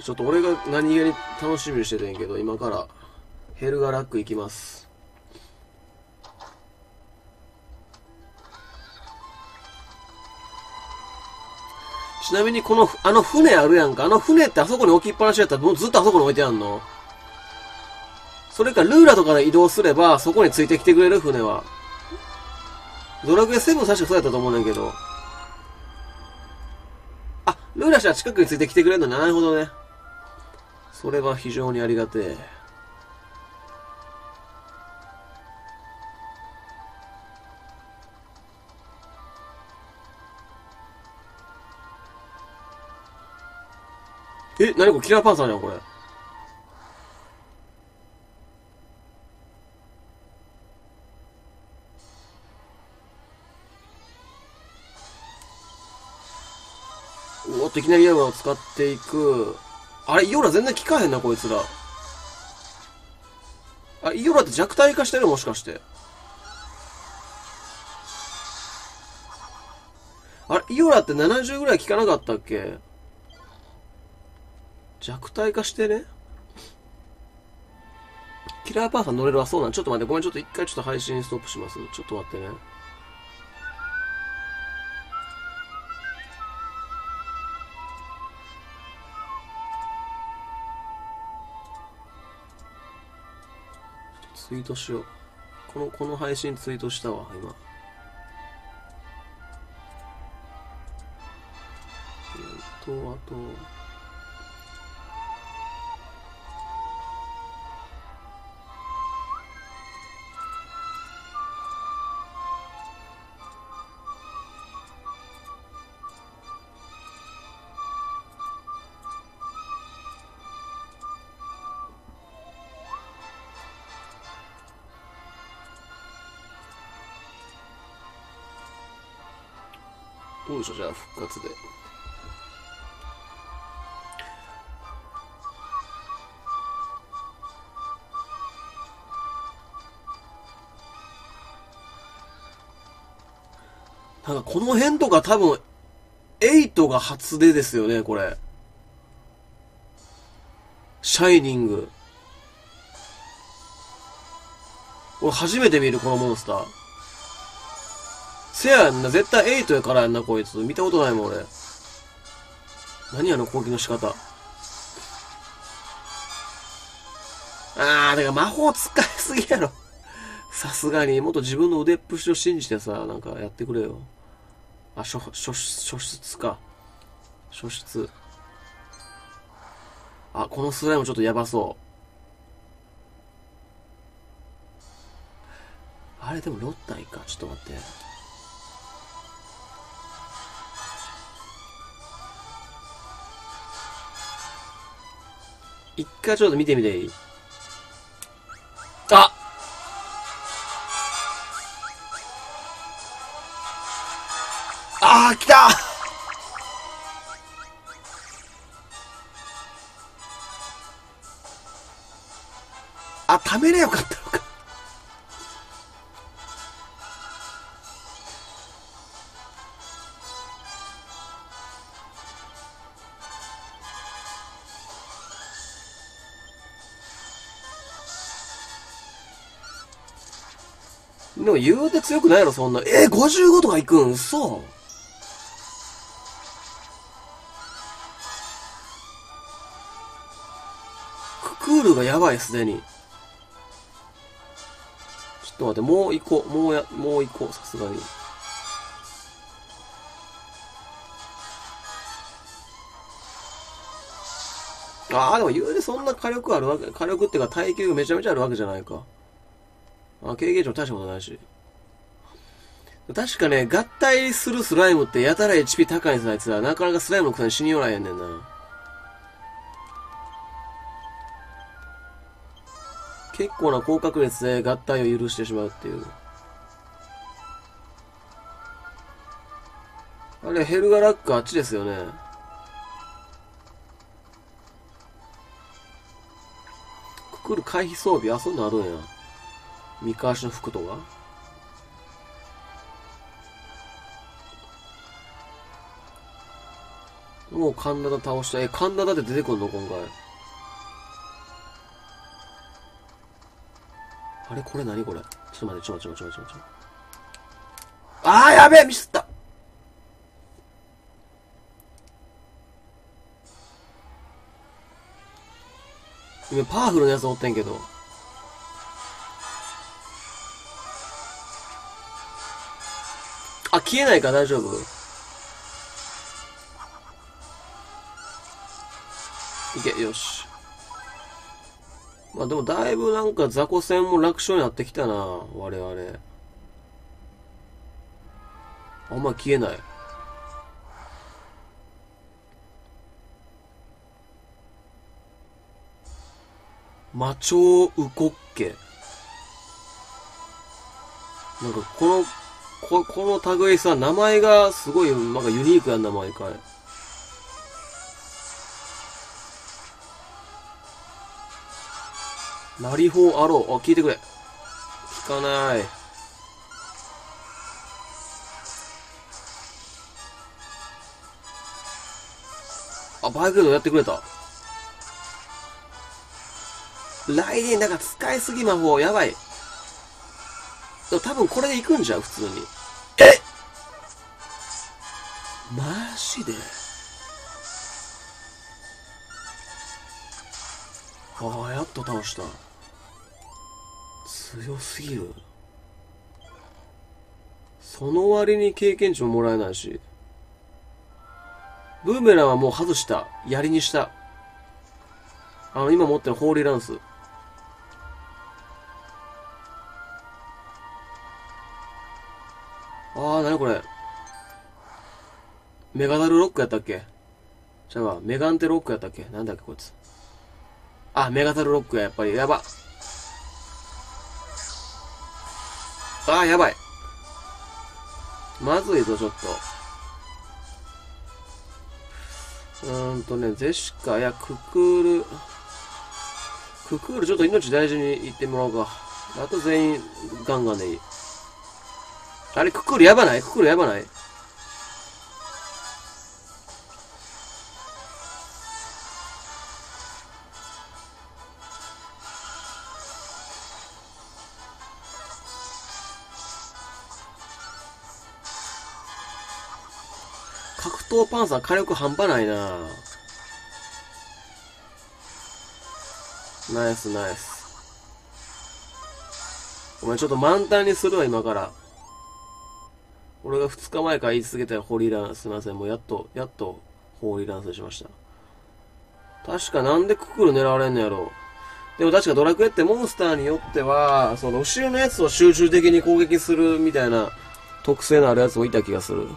ちょっと俺が何気に楽しみにしててんけど、今からヘルガラック行きます。ちなみにこの、あの船あるやんか。あの船ってあそこに置きっぱなしやったらもうずっとあそこに置いてあんの？それかルーラとかで移動すればそこについてきてくれる船は。ドラクエ7確かそうやったと思うねんけど。あ、ルーラ氏は近くについてきてくれるのなるほどね。それは非常にありがてえ。え、なにこれキラーパンサーじゃん、これ。おっと、いきなり刃を使っていく。あれ、イオラ全然効かへんな、こいつら。あ、イオラって弱体化してるもしかして。あれ、イオラって70ぐらい効かなかったっけ？弱体化してね？キラーパーさん乗れるわ、そうなん。ちょっと待って、ごめん、ちょっと一回ちょっと配信ストップします。ちょっと待ってね。ツイートしよう。この、この配信ツイートしたわ、今。えっと、あと、どうでしょう、じゃあ復活で。なんかこの辺とか多分、8が初出ですよね、これ。シャイニング。俺初めて見る、このモンスター。せやんな、絶対8やからやんな、こいつ。見たことないもん、俺。何あの攻撃の仕方。あー、だか魔法使いすぎやろ。さすがに、もっと自分の腕っぷしを信じてさ、なんかやってくれよ。あ、書、書、書出か。書出。あ、このスライムちょっとやばそう。あれでも6体か。ちょっと待って。一回ちょっと見てみていい？あ！ああ、来た！あ、ためりゃよかった。でも言うて強くないやろ、そんな。えー、55とかいくん？嘘ククールがやばい、すでに。ちょっと待って、もう行こう。もうや、もう行こう、さすがに。ああ、でも言うてそんな火力あるわけ、火力っていうか耐久めちゃめちゃあるわけじゃないか。あ、経験値も大したことないし。確かね、合体するスライムってやたら HP 高いんですあいつら。なかなかスライムのくせに死によらへんねんな。結構な高確率で合体を許してしまうっていう。あれ、ヘルガラックあっちですよね。くくる回避装備、あ、そんなんあるんや。三河足の服とかもう神田田倒した。え、神田田って出てくんの？今回。あれ？これ何？これ？ちょっと待って、ちょ、ちょ、ちょ、ちょ、ちょ。あーやべえミスった今パワフルなやつおってんけど。消えないか？大丈夫？いけ、よし。まあでもだいぶなんか雑魚戦も楽勝になってきたな、我々。あんま消えない。魔鳥ウコッケ。なんかこの、ここの類さ、名前がすごいなんかユニークやんな、毎回。マリフォーアロー。あ、聞いてくれ。聞かない。あ、バイクでやってくれた。来年なんか使いすぎ魔法、やばい。多分これで行くんじゃん、普通に。え？マジで？ああ、やっと倒した。強すぎる。その割に経験値ももらえないし。ブーメランはもう外した。槍にした。あの、今持ってるホーリーランス。メガダルロックやったっけ？じゃあ、メガンテロックやったっけ？なんだっけこいつ。あ、メガダルロックや、やっぱり。やば。ああ、やばい。まずいぞ、ちょっと。うーんとね、ゼシカ、いや、ククール。ククールちょっと命大事に言ってもらおうか。あと全員ガンガンでいい。あれ、ククールやばない？ククールやばない？パンサー火力半端ないなナイスナイス。お前ちょっと満タンにするわ、今から。俺が2日前から言い続けたホーリーラン、すいません。もうやっと、やっと、ホーリーランスしました。確かなんでククル狙われんのやろう。でも確かドラクエってモンスターによっては、その後ろのやつを集中的に攻撃するみたいな特性のあるやつもいた気がする。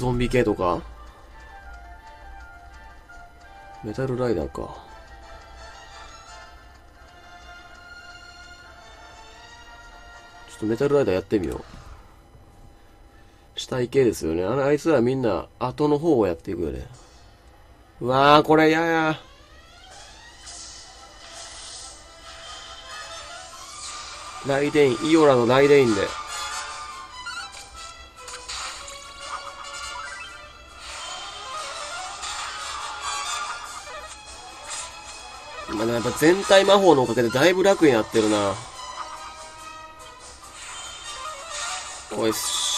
ゾンビ系とかメタルライダーか。ちょっとメタルライダーやってみよう。死体系ですよね。あの、あいつらみんな後の方をやっていくよね。うわー、これ嫌や。ライデイン、イオラのライデインで。全体魔法のおかげでだいぶ楽になってるな。おいし。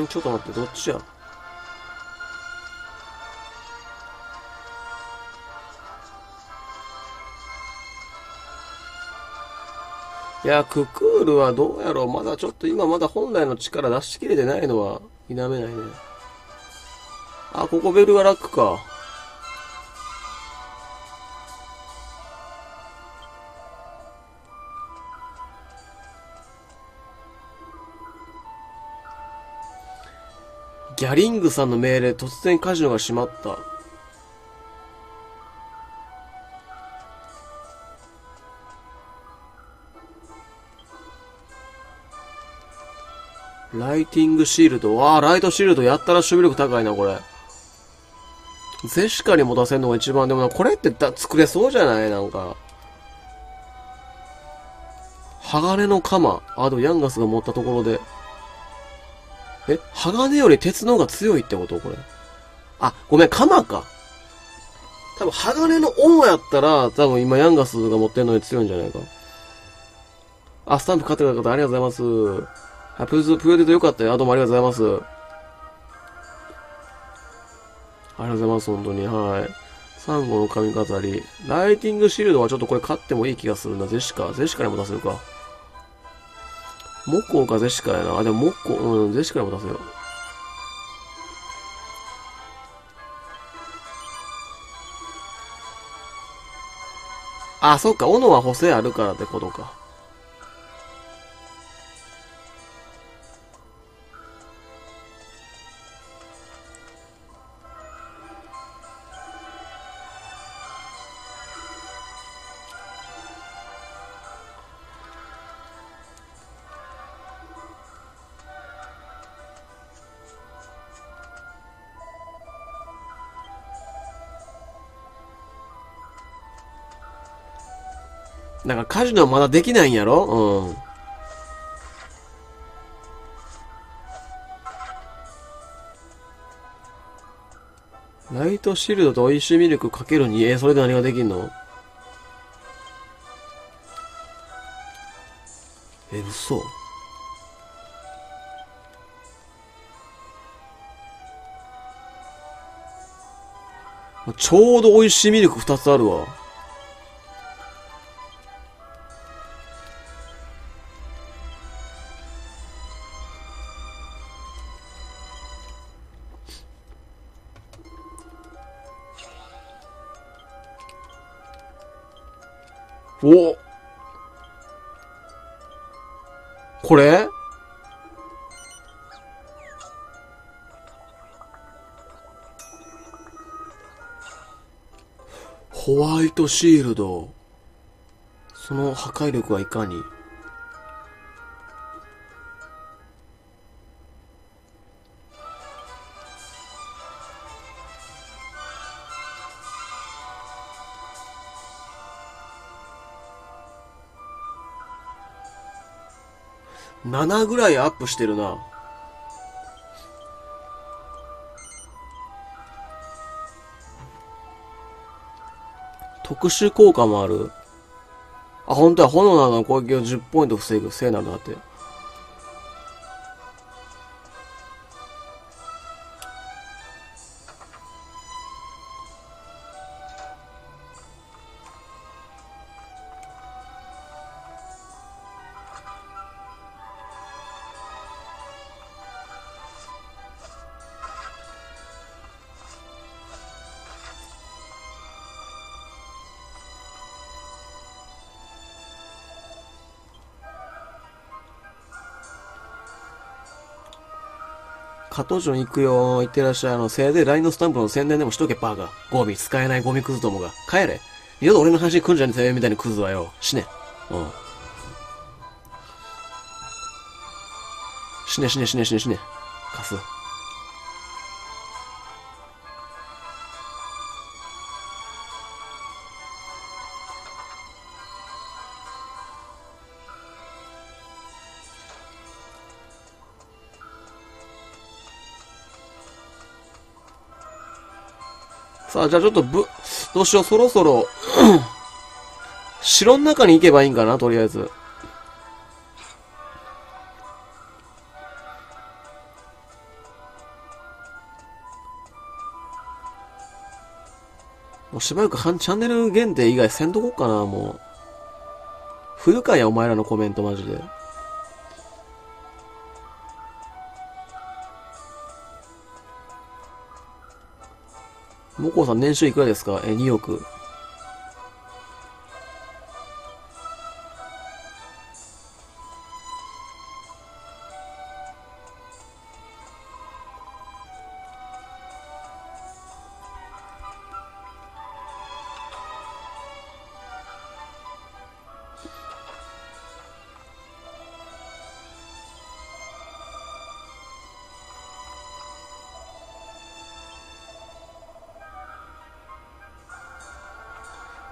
んちょっと待って、どっちや？いや、ククールはどうやろうまだちょっと今まだ本来の力出しきれてないのは否めないね。あ、ここベルガラックか。リングさんの命令、突然カジノが閉まった。ライティングシールド？わあ、ライトシールドやったら守備力高いな、これ。ゼシカに持たせるのが一番でもな、これってだ作れそうじゃない？なんか。鋼の鎌。あと、ヤンガスが持ったところで。え、鋼より鉄の方が強いってことこれ？あ、ごめん、鎌か。多分、鋼の斧やったら、多分今ヤンガスが持ってるのに強いんじゃないか。あ、スタンプ買ってくれた方ありがとうございます。はい、プーズプヨデとよかったよ。どうもありがとうございます。ありがとうございます、本当に。はい。サンゴの髪飾り。ライティングシールドはちょっとこれ買ってもいい気がするな。ゼシカ。ゼシカにも出せるか。モッコーかゼシカやな。あ、でもモッコ、うん、ゼシカにも出せよ。あ、そっか。斧は補正あるからってことか。だかカジノはまだできないんやろ？うん。ライトシールドと美味しいミルクかける2、え、それで何ができんの？え、嘘ちょうど美味しいミルク2つあるわ。お。これ？ホワイトシールド。その破壊力はいかに？7ぐらいアップしてるな。特殊効果もある？あ、本当は炎などの攻撃を10ポイント防ぐせいなんだって。加藤城行くよ。行ってらっしゃい。あの、せいで LINE のスタンプの宣伝でもしとけ、バーが。ゴミ使えないゴミクズどもが。帰れ。二度と俺の話に来んじゃねえよ、みたいなクズはよ。死ね。うん。死ね死ね死ね死ね死ね。さあ、じゃあちょっとぶ、どうしよう、そろそろ 城の中に行けばいいんかな、とりあえず。もうしばらくチャンネル限定以外せんとこっかな、もう。不愉快や、お前らのコメントマジで。モコさん年収いくらですか？え、2億。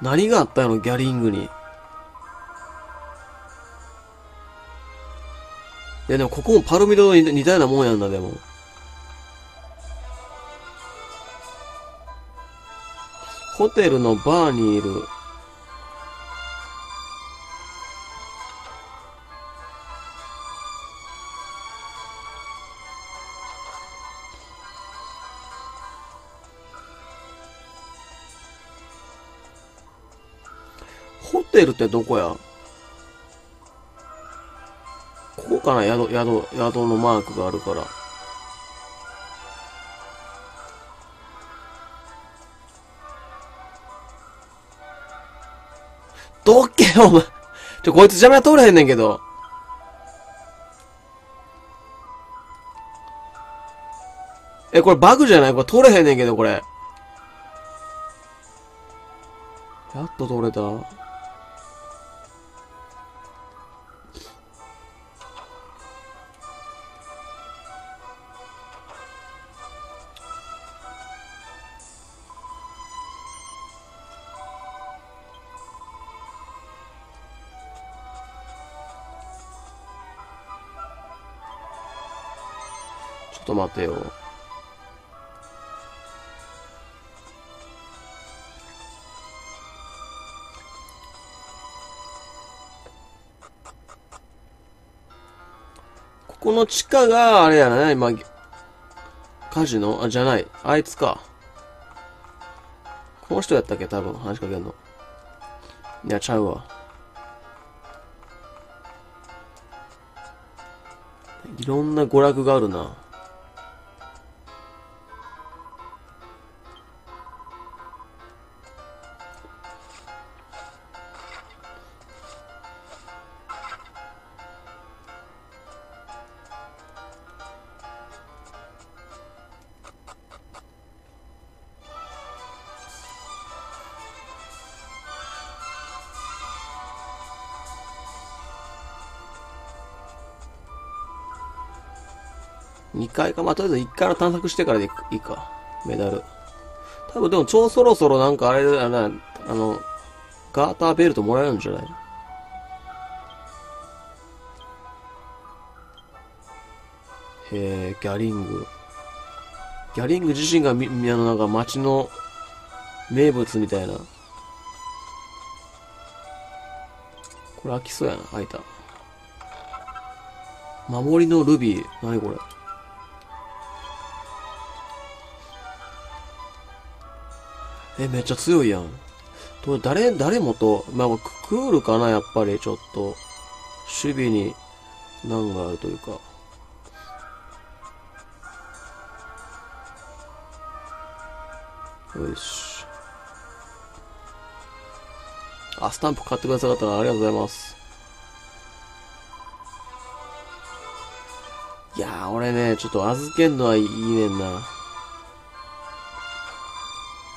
何があったのギャリングに。いやでもここもパルミドに似たようなもんやんだ、でも。ホテルのバーにいる。ホテルってどこや？ここかな？宿、宿、宿のマークがあるから。どっけよ、お前。ちょ、こいつ邪魔通れへんねんけど。え、これバグじゃない？これ通れへんねんけど、これ。やっと通れた。てよ。ここの地下が、あれやな、今、カジノ？あ、じゃない。あいつか。この人やったっけ？多分、話しかけんの。いや、ちゃうわ。いろんな娯楽があるな。2階か、まあ、とりあえず1階の探索してからでいいか。メダル。多分でも超そろそろなんかあれだな、あの、ガーターベルトもらえるんじゃないへえ、ギャリング。ギャリング自身がみ、みあの、なんか街の名物みたいな。これ開きそうやな、開いた。守りのルビー。何これ？え、めっちゃ強いやん。と、誰、誰もと、まあ、クールかな、やっぱり、ちょっと。守備に難があるというか。よし。あ、スタンプ買ってくださったらありがとうございます。いやー、俺ね、ちょっと預けんのはいいねんな。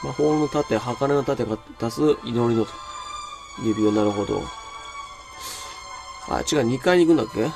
魔法の盾、鋼の盾が出す祈りの指輪、なるほど。あ、違う、2階に行くんだっけ？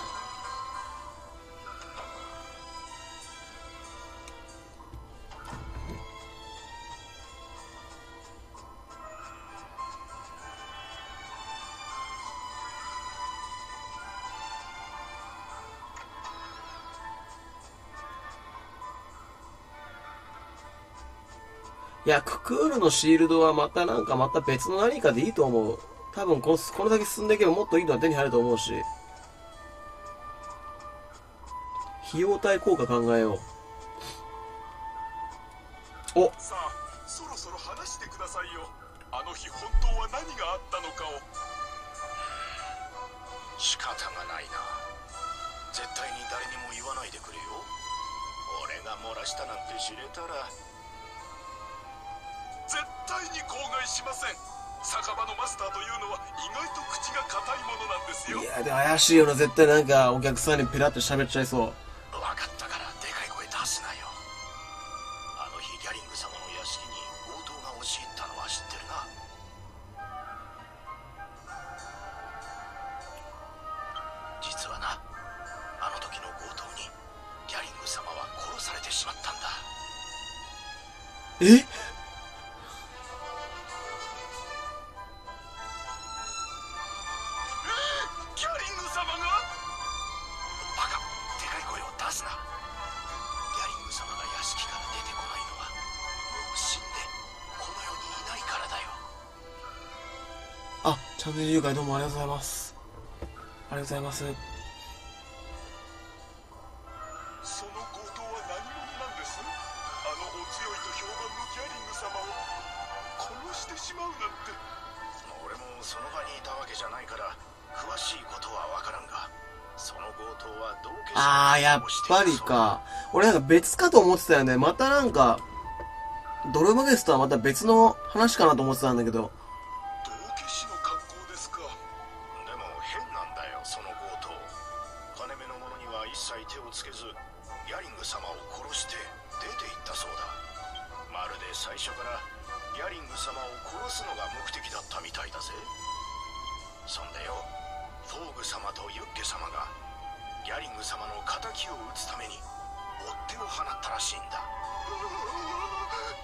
ククールのシールドはまたなんかまた別の何かでいいと思う。多分この、この先進んでいけばもっといいのは手に入ると思うし。費用対効果考えよう。おさあそろそろ話してくださいよあの日本当は何があったのかを仕方がないな絶対に誰にも言わないでくれよ俺が漏らしたなんて知れたら絶対に口外しません酒場のマスターというのは意外と口が硬いものなんですよいや、でも怪しいよな。絶対なんかお客さんにペラって喋っちゃいそう。分かったチャンネル誘拐どうもありがとうございますありがとうございますその強盗は何者なんです？あのお強いと評判のギャリング様を殺してしまうなんて俺もその場にいたわけじゃないから詳しいことは分からんがその強盗は道化師のあー、やっぱりか。俺なんか別かと思ってたよね。またなんか、ドルマゲスとはまた別の話かなと思ってたんだけど。敵を撃つために追っ手を放ったらしいんだ。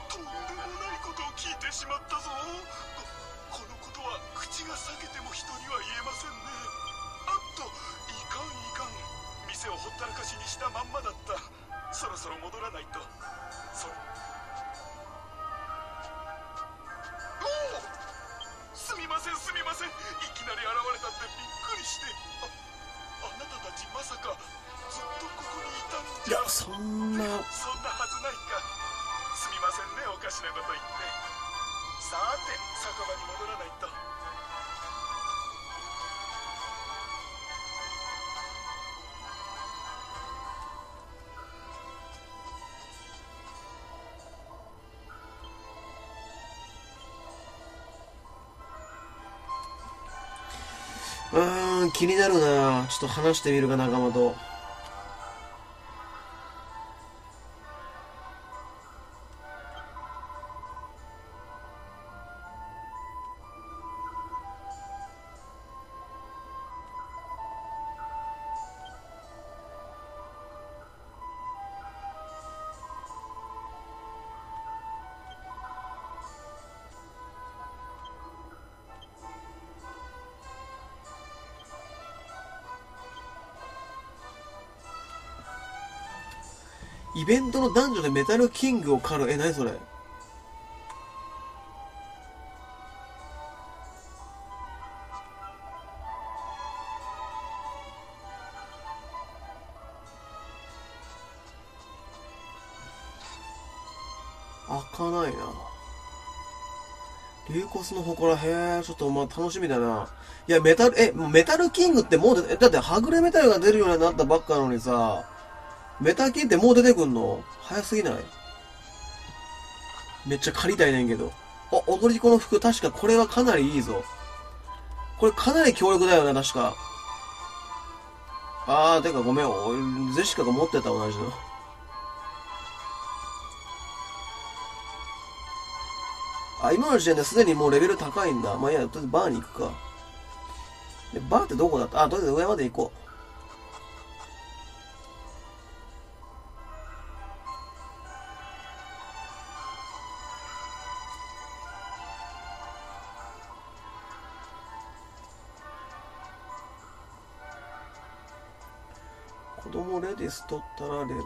とんでもないことを聞いてしまったぞ。ここのことは口が裂けても人には言えませんね。あっといかんいかん。店をほったらかしにしたまんまだった。そろそろ戻らないと。それかしなこと言って。さて酒場に戻らないと。うーん、気になるな。ちょっと話してみるか、仲間と。イベントの男女でメタルキングを狩る。え、何それ？開かないな。流骨の祠、へえ、ちょっとまあ楽しみだな。いや、メタル、え、メタルキングってもう、だってはぐれメタルが出るようになったばっかなのにさ、メタキンってもう出てくんの？早すぎない？めっちゃ借りたいねんけど。あ、踊り子の服確かこれはかなりいいぞ。これかなり強力だよな、確か。あー、てかごめん、俺ゼシカが持ってた同じの。あ、今の時点ですでにもうレベル高いんだ。まあいや、とりあえずバーに行くか。で、バーってどこだった？あ、とりあえず上まで行こう。デス取ったらレブ。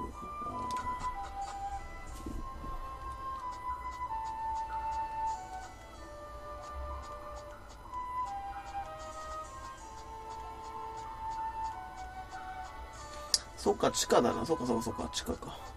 そっか、地下だな。そっかそっかそっか、地下か。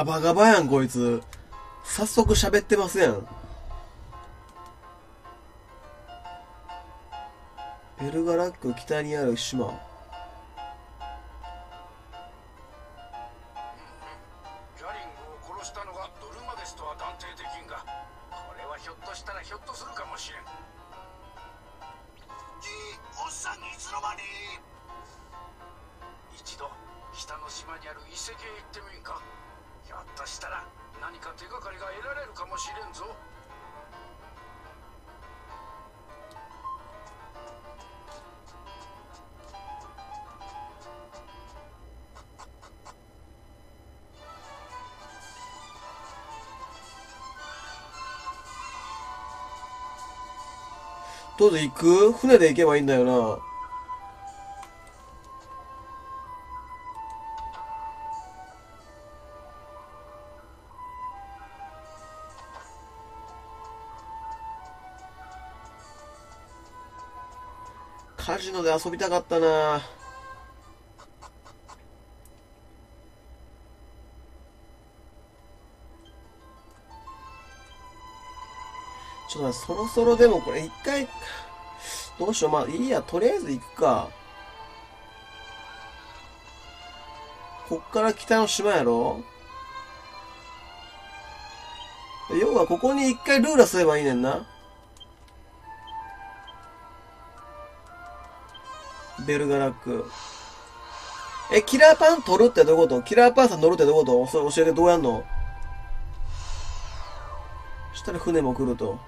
ガバガバやん、こいつ。早速喋ってますやん。ベルガラック北にある島。ギャリングを殺したのがドルマゲスとは断定できんがこれはひょっとしたらひょっとするかもしれんいいおっさんいつの間に一度北の島にある遺跡へ行ってみんかひょっとしたら何か手がかりが得られるかもしれんぞどうぞ行く？船で行けばいいんだよな。遊びたかったなちょっと、そろそろでもこれ一回、どうしよう、まあいいや、とりあえず行くか。こっから北の島やろ要はここに一回ルーラすればいいねんな。ベルガラック。え、キラーパン取るってどういうこと？キラーパンさん乗るってどういうこと？それ教えてどうやんの？そしたら船も来ると。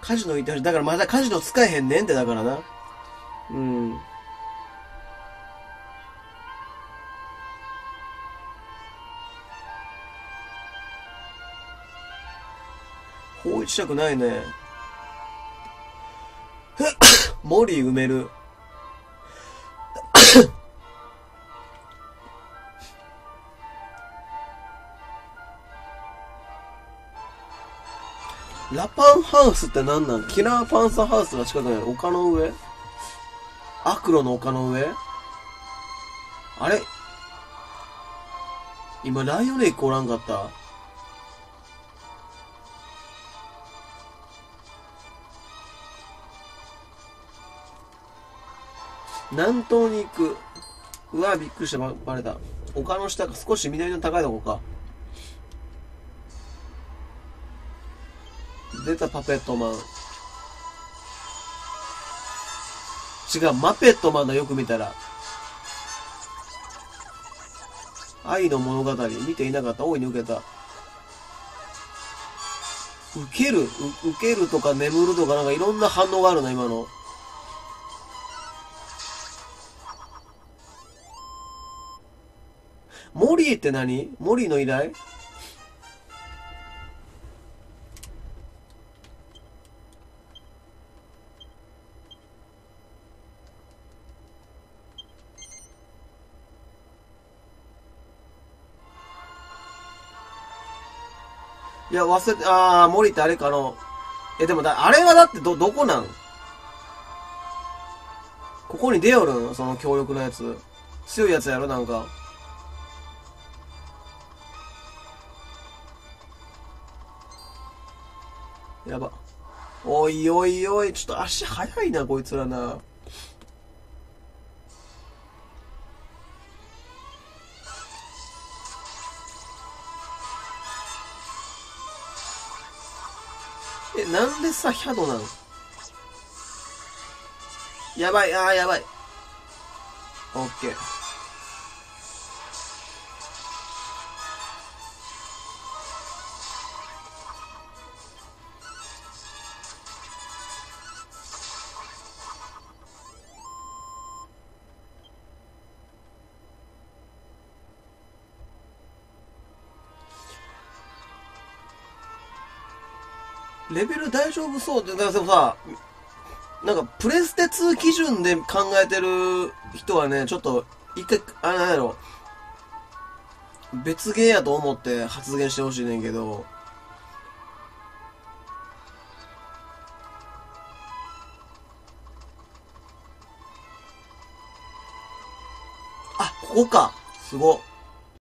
カジノ行ってほしい。だからまだカジノ使えへんねんってだからな。うん。放置したくないね。モリ埋める。ラパンハウスって何なんキラーパンサーハウスが近くにある丘の上？アクロの丘の上？あれ？今ライオネ一個おらんかった。南東に行く。うわ、びっくりした、ばバレた。丘の下か少し南の高いとこか。出たパペットマン。違う、マペットマンだ、よく見たら。愛の物語、見ていなかった。大いに受けた。受ける、受けるとか眠るとかなんかいろんな反応があるな、今の。モリーって何？モリーの依頼？いや、忘れて、あー、モリーってあれかの。え、でもだ、あれはだってど、どこなん？ここに出よるん？その強力なやつ。強いやつやろ？なんか。やば。おいおいおい、ちょっと足速いな、こいつらな。え、なんでさ、ヒャドなのやばい、あーやばい。オッケー。大丈夫そうって、だからさ、なんかプレステ2基準で考えてる人はね、ちょっと、一回、あれなんやろ、別ゲーやと思って発言してほしいねんけど、あ、ここか。すごっ。